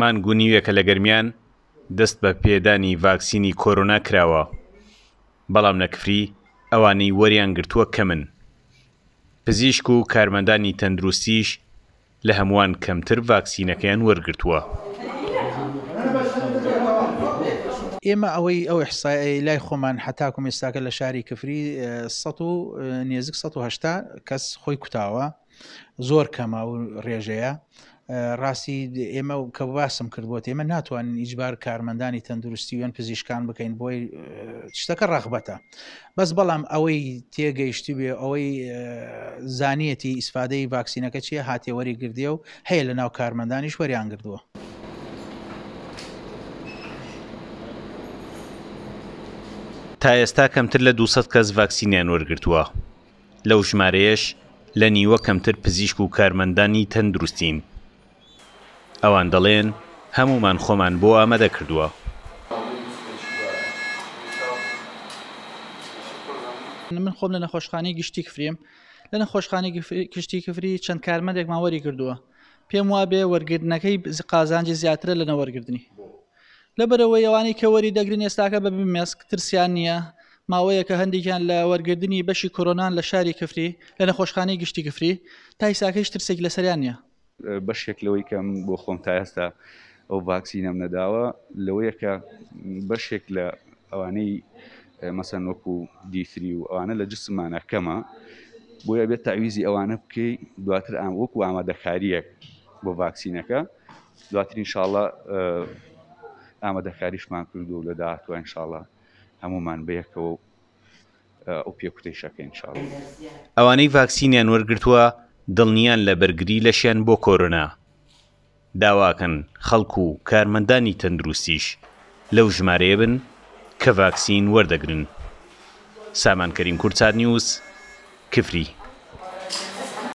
مانگ و نیوێکە لە گەرمیان دەست بە پێدانی ڤاکسینی کۆرۆنا کراوە، بەڵام لە کفری ئەوانەی وەریانگرتووە کەمن، پزیشک و کارمەندانی تەندروستیش لە هەمووان کەمتر ڤاکسینەکەیان وەرگرتووە. ئێمە ئەوەی ئەو ئیحسائیەی لای خۆمان هەتاکوم ئێستاکە لە شاری کفری سەد و نێزیک 1970 کەس خۆی کوتاوە زۆر کەمە و ڕێژەیە ڕاستی ئێمە و کە باسم کرد بۆ ئێمە ناتوانین ئیجبار کارمەندانی تەندروستی وێن پزیشکان بکەین بۆی شتەکە ڕەغبەتە بەس بەڵام ئەوەی تێگەیشتبێ ئەوەی زانیەتی ئیسفادەی ڤاکسینەکە چیە هاتێ وەری گردێ و هەیە لە ناو کارمەندانیش وەریان گردووە تا ئێستا کەمتر لە 200 کەس ڤاکسینیان وەرگرتووە لەو ژمارەیەش لە نیوە کەمتر پزیشک و کارمەندانی تەندروستین ئەوان دەڵێن هەموومان خۆمان بۆ ئامادە کردووە. من خۆم لە نەخۆشخانەی گشتی کفریم، لە نەخۆشخانەی گشتی کفری چەند کارمەندێکمان وەری کردووە، پێم وابێ وەرگرتنەکەی قازانجی زیاترە لە نەوەرگرتنی. لەبەرئەوەی ئەوانەی کە وەری دەگرن ئێستاکە بە بمێسک ترسیان نییە، ماوەیەکە هەندێکیان لە وەرگرتنی بەشی کۆرۆنان لە شاری کفری، لە نەخۆشخانەی گشتی کفری، تایساکە هیچ ترسێکی لەسەریان نییە. بەشێک لەوەی کە من بۆ خۆم تا ئێستا ئەو ڤاکسینەم نەداوە لەوەیە کە بەشێک لە ئەوانەی مەسەن وەکو دیفری و ئەوانە لە جسممانە کەمە بۆیە بێت تاویزی ئەوانە بکەی دواتر ئام وەکو ئامادەکاریەک بۆ ڤاکسینەکە دواتر انشاءله ئامادەکاریشمان کردو لە داهاتوە انشاءله هەمومان بەیەکەوە ئەو پێکوتەی شەکە انشاءاللە. ئەوانەی ڤاکسینیان وەرگرتووە دڵنیان لە بەرگری لەشیان بۆ کۆرۆنا داواکەن، خەڵک و کارمەندانی تەندروستیش لەو ژمارەیە بن کە ڤاکسین وەردەگرن. سامان کەریم کوردساتنیوز، کفری.